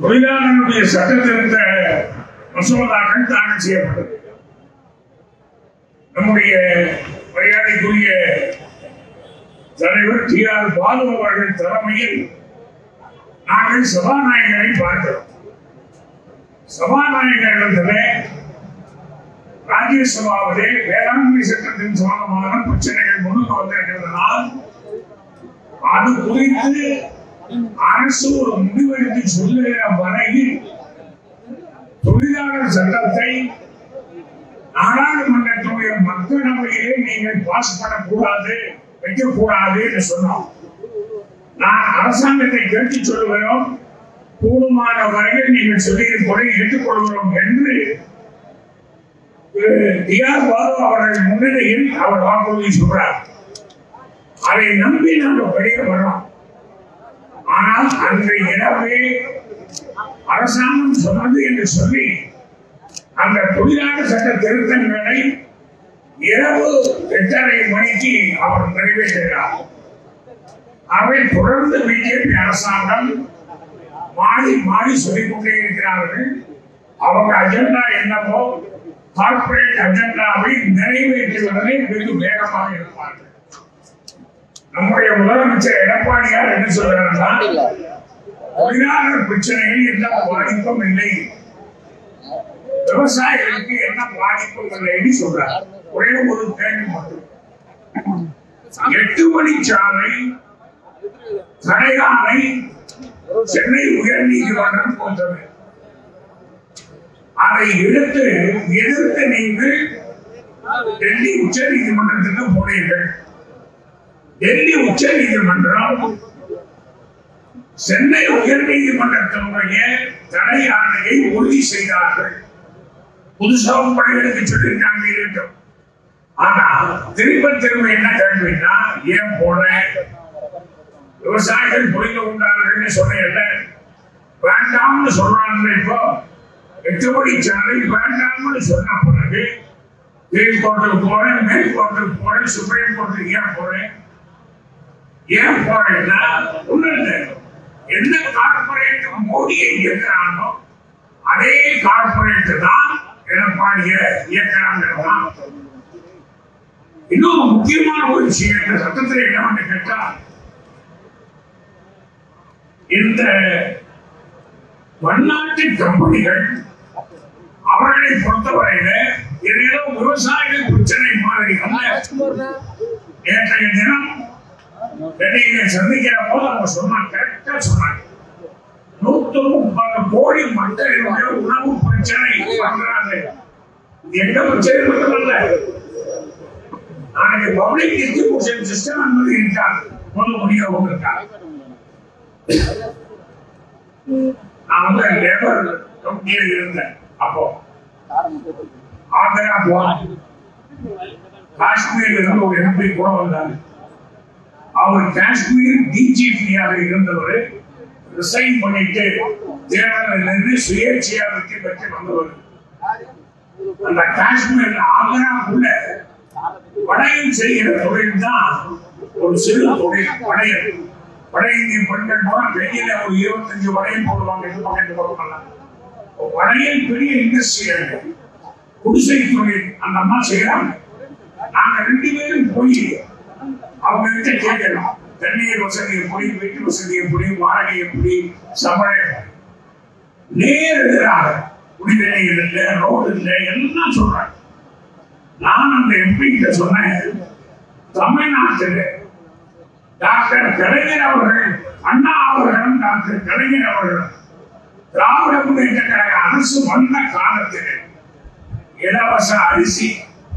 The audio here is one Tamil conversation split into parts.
தொழிலாளர்களுடைய சட்ட திருத்த மசோதாக்கள் தாக்கல் செய்யப்பட்டது. நம்முடைய மரியாதைக்குரிய தலைவர் டி ஆர் பாலு அவர்கள் தலைமையில் நாங்கள் சபாநாயகரை பார்க்கிறோம். சபாநாயகரிடத்திலே ராஜ்யசபாவிலே வேளாண்மை சட்டத்தின் சம்பந்தமான பிரச்சனைகள் முன்னுக்கு வந்திருக்கிறதுனால் அது குறித்து அரசு ஒரு முடிவெடுத்து சொல்லுகிற வரையில் தொழிலாளர் சட்டத்தை நாடாளுமன்றத்துடைய மக்களவையிலே நீங்கள் பாஸ் பண்ணக்கூடாது வைக்கக்கூடாது என்று சொன்னோம். நான் அரசாங்கத்தை கேட்டு சொல்லுகிறோம். கூடுமான வரையில் நீங்கள் சொல்லியிருப்பதை ஏற்றுக்கொள்கிறோம் என்று டி ஆர் அவர்கள் முன்னிலையில் அவர் வாக்குறுதி சொல்றார். அதை நம்பி நாங்கள் வெளியே வரோம் ஆனால் அன்று இரவே அரசாங்கம் சொன்னது என்று சொல்லி அந்த தொழிலாளர் சட்ட திருத்தங்களை இரவு எட்டரை மணிக்கு அவர் நிறைவேற்றினார். அவை தொடர்ந்து பிஜேபி அரசாங்கம் மாறி மாறி சொல்லிக் கொண்டே இருக்கிறார்கள். அவங்க அஜெண்டா என்னவோ கார்பரேட் அஜெண்டாவை நிறைவேற்றுவதிலே வெகு வேகமாக இருப்பார்கள். நம்முடைய முதலமைச்சர் எடப்பாடியார் என்ன சொல்றாருன்னா தொழிலாளர் பிரச்சனையில் எந்த பாதிப்பும் இல்லை. விவசாயிகளுக்கு என்ன பாதிப்பும் இல்லைன்னு சொல்றார். ஒரே ஒரு கேள்வி மட்டும். எட்டு மணி சாலை தடையானை சென்னை உயர் நீதிமன்றம் போன்றது. அதை எடுத்து எதிர்த்து நீங்கள் டெல்லி உச்ச நீதிமன்றத்துக்கு போனீர்கள். டெல்லி உச்ச நீதிமன்றம் சென்னை உயர் நீதிமன்றத்தினுடைய தடை ஆணையை உறுதி செய்தார்கள். புதுசாக படைகளுக்கு சொல்லியிருக்காங்க இருக்கட்டும் ஆனா திரும்ப திரும்ப என்ன கேள்வின்னா ஏன் போல? விவசாயிகள் புரிந்து கொண்டார்கள் சொன்ன வேண்டாம்னு சொல்றாங்க இப்போ. எட்டு மணி சாலை வேண்டாம்னு சொன்ன பிறகு கீழ்கோர்ட்டுக்கு போறேன் மேல்கோர்ட்டுக்கு போறேன் சுப்ரீம் கோர்ட்டுக்கு ஏன் போறேன்? ஏன் போறேன்னா ஒண்ணு எந்த கார்பரேட் மோடியை இயக்குறானோ அதே கார்பரேட் தான் எடப்பாடிய இயக்குறாங்க இன்னொரு முக்கியமான ஒரு விஷயம் இந்த சட்டத்தில் என்னவென்று கேட்டால் இந்த பன்னாட்டு கம்பெனிகள் அவர்களை பொறுத்தவரையில இது ஏதோ விவசாயிகள் பிரச்சனை மாதிரி அல்ல. நேற்றைய தினம் டெல்லியில சந்திக்கிற போது அவங்க சொன்னாங்க கரெக்டா சொன்னாங்க. நூத்தி முப்பது கோடி மக்களுடைய உணவு பிரச்சனை பண்றாங்க. எங்க பிரச்சனை மட்டுமல்ல. நாளைக்கு பப்ளிக் டிஸ்ட்ரிபியூஷன் சிஸ்டம் என்பது இருக்காது. இருக்காது நான் வந்து லேபர் கம்பெனியில் இருந்தேன். அப்போ ஆந்திரா போனேன். காஷ்மீர்ல இருந்து ஒரு எம்பி கூட வந்தாங்க. அவர் காஷ்மீர் டிஜிபியாக இருந்தவர் ரிசைன் பண்ணிட்டு தேர்தலில் நின்று சுயேட்சையா வெற்றி பெற்று வந்தவர். அந்த காஷ்மீர் ஆந்திராக்குள்ள படையல் செய்கிற தொழில் தான் ஒரு சிறு தொழில் படையல் வட இந்திய பெண்கள் போல வெளியில ஒரு இருபத்தஞ்சு வடையும் போடுவாங்க இது பக்கத்து போடுவாங்க வடையில் பெரிய இண்டஸ்ட்ரி குடிசை தொழில் அந்த அம்மா செய்யறாங்க. நாங்க ரெண்டு பேரும் போய் அவங்க கிட்ட கேட்கலாம். தண்ணீர் வசதி எப்படி வீட்டு வசதி எப்படி வாடகை எப்படி சம்பளம் நேர் எதிராக குடிநீர் இல்லை ரோடு இல்லை எல்லாம் சொல்றாங்க. நான் அந்த எம்பி கிட்ட சொன்னேன் தமிழ்நாட்டில் டாக்டர் கலைஞர் அவர்கள் அண்ணா அவர்களும் டாக்டர் கலைஞர் அவர்களும் திராவிட முன்னேற்ற கழக அரசு வந்த காலத்தில் இலவச அரிசி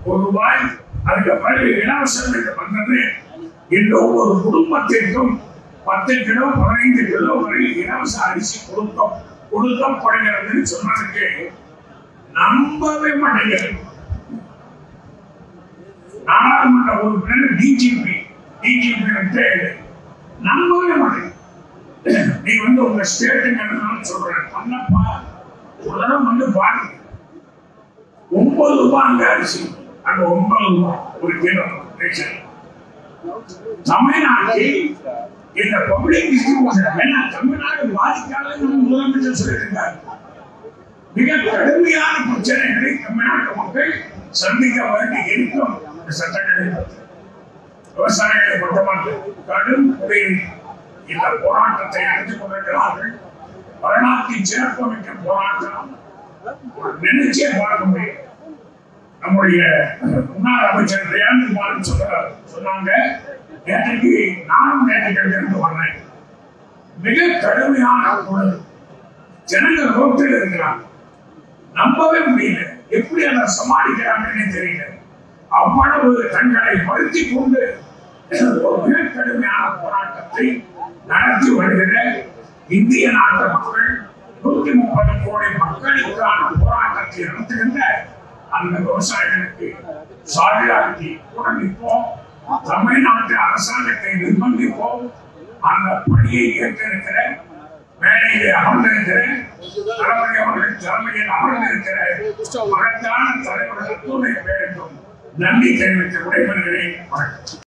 ஒரு ரூபாய் அதுக்கு பிறகு இலவசம் என்று வந்தது என்ற ஒவ்வொரு குடும்பத்திற்கும் பத்து கிலோ பதினைந்து கிலோ வரை இலவச அரிசி கொடுத்தோம். கொடுக்கப்படுகிறது சொன்னதுக்கு நம்பவே மாட்டேங்கிறது நாடாளுமன்ற உறுப்பினர் டிஜிபி டிஜிபி வந்து நம்பவே மாட்டேங்குது. நீ வந்து உங்க ஸ்டேட்டுங்கிறதுனால சொல்றேன் பண்ணப்பா உலகம் வந்து பாருங்க ஒன்பது ரூபாய் அங்க அரிசி அந்த ஒன்பது ரூபாய் ஒரு கிலோ. ரேஷன் தமிழ்நாட்டில் இந்த பப்ளிக் டிஸ்ட்ரிபியூஷன் தமிழ்நாடு பாதிக்காத முதலமைச்சர் சொல்லியிருக்கார் மிக கடுமையான பிரச்சனைகளை தமிழ்நாட்டு மக்கள் சந்திக்க வேண்டி இருக்கும் சட்டங்களை விவசாயிகளை கடும் முறையில் இந்த போராட்டத்தை நடத்தி கொண்டிருக்கிறார்கள். வரலாற்றின் சிறப்புமிக்க போராட்டம். நினைச்சே பார்க்க முடியும். நம்முடைய முன்னாள் அமைச்சர் தயானந்த் மாறன் சொன்னாங்க. நேற்றைக்கு நானும் நேற்றைக்கு இருந்து வந்தேன். மிக கடுமையான குரல் ஜனங்கள் ரோட்டில் இருக்கிறாங்க. நம்பவே முடியல. எப்படி அதை சமாளிக்கிறாங்கன்னு தெரியல. அவ்வளவு தங்களை வருத்தி கொண்டு ஒரு மிக கடுமையான போராட்டத்தை நடத்தி வருகிற இந்திய நாட்டு மக்கள் நூத்தி முப்பது கோடி மக்களுக்கான போராட்டத்தை நடத்துகின்ற அந்த விவசாயிகளுக்கு சாலியாரிட்டி கூட நிற்போம். தமிழ்நாட்டு அரசாங்கத்தை நிர்பந்திப்போம். அந்த பணியை ஏற்றிருக்கிற மேடையிலே அமர்ந்திருக்கிற தளபதி அவர்கள் தலைமையில் அமர்ந்திருக்கிற மகத்தான தலைவர்கள் அத்துணை பேருக்கும் நன்றி தெரிவித்து விடைபெறுகிறேன். வணக்கம்.